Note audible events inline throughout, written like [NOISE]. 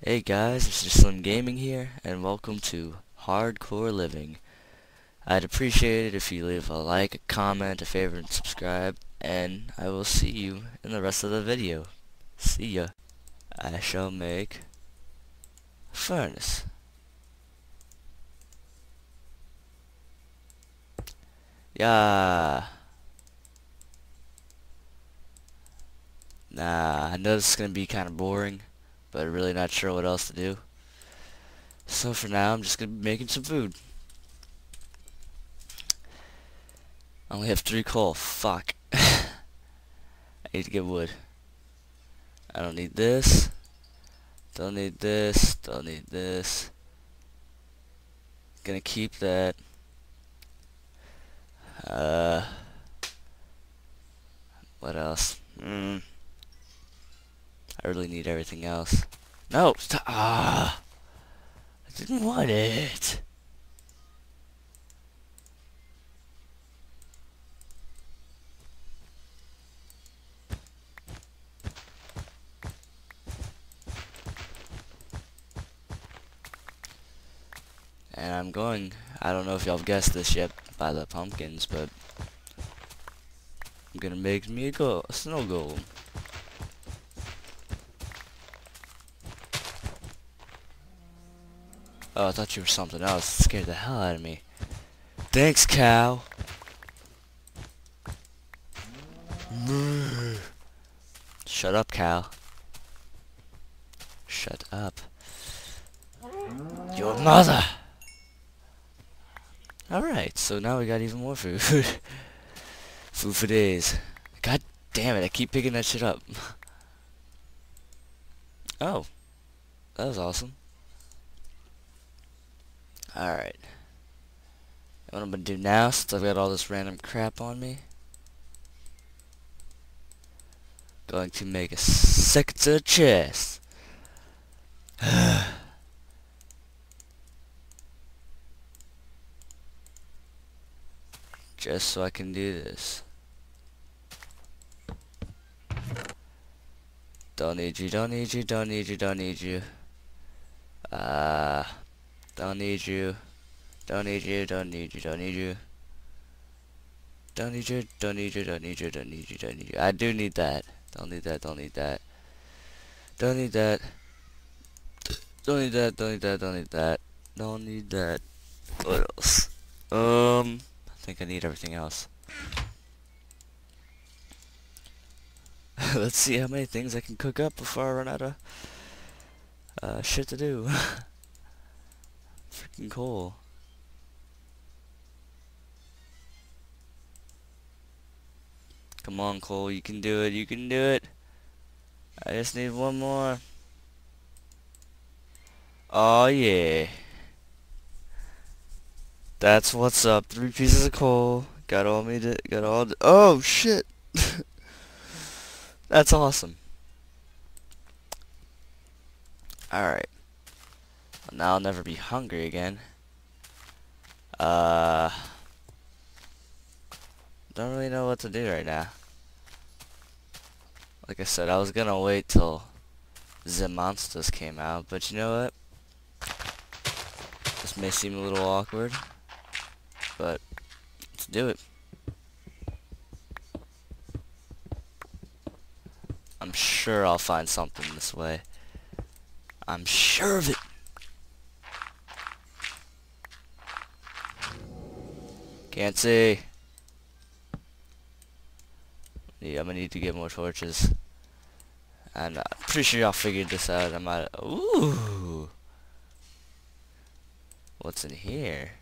Hey guys, Mr. Slim Gaming here, and welcome to Hardcore Living. I'd appreciate it if you leave a like, a comment, a favorite, and subscribe, and I will see you in the rest of the video. See ya. I shall make furnace. Yeah. Nah, I know this is going to be kind of boring but really not sure what else to do. So for now, I'm just going to be making some food. I only have three coal. Fuck. [LAUGHS] I need to get wood. I don't need this. Don't need this. Don't need this. Gonna keep that. Uh. What else? Hmm. I really need everything else. No! Stop! Ah! I didn't want it! And I'm going, I don't know if y'all have guessed this yet by the pumpkins, but I'm gonna make me a, go a snow golem. Oh, I thought you were something else. It scared the hell out of me. Thanks, cow. Shut up, cow. Shut up. Your mother! Alright, so now we got even more food. [LAUGHS] food for days. God damn it, I keep picking that shit up. [LAUGHS] oh. That was awesome. Alright. What I'm gonna do now, since I've got all this random crap on me, going to make a sector chest. [SIGHS] Just so I can do this. Don't need you, don't need you, don't need you, don't need you. Ah. Uh, don't need you. Don't need you, don't need you, don't need you. Don't need you, don't need you, don't need you, don't need you, don't need you. I do need that. Don't need that, don't need that. Don't need that. Don't need that, don't need that, don't need that. Don't need that. What else? Um, I think I need everything else. [LAUGHS] Let's see how many things I can cook up before I run out of uh, shit to do. [LAUGHS] Freaking cool. Come on, coal, you can do it, you can do it. I just need one more. Oh, yeah. That's what's up. Three pieces of coal. Got all me to, got all, oh, shit. [LAUGHS] That's awesome. Alright. Now I'll never be hungry again. Uh, don't really know what to do right now. Like I said, I was gonna wait till the monsters came out, but you know what? This may seem a little awkward, but let's do it. I'm sure I'll find something this way. I'm sure of it. Can't see. Yeah, I'm gonna need to get more torches. And I'm pretty sure y'all figured this out. I might. Ooh. What's in here?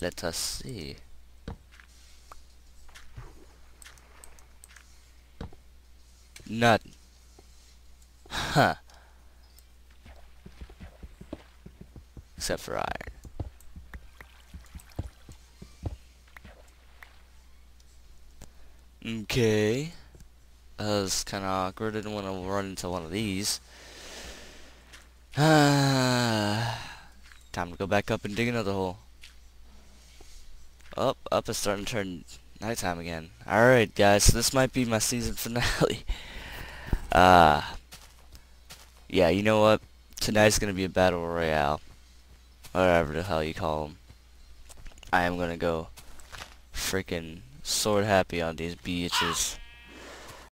Let us see. Nut. Huh. Except for iron. Okay. That was kind of awkward. I didn't want to run into one of these. [SIGHS] Time to go back up and dig another hole. Up, oh, up is starting to turn nighttime again. Alright guys, so this might be my season finale. [LAUGHS] Uh, yeah, you know what? Tonight's gonna be a battle royale. Whatever the hell you call them. I am gonna go freaking sword happy on these beaches.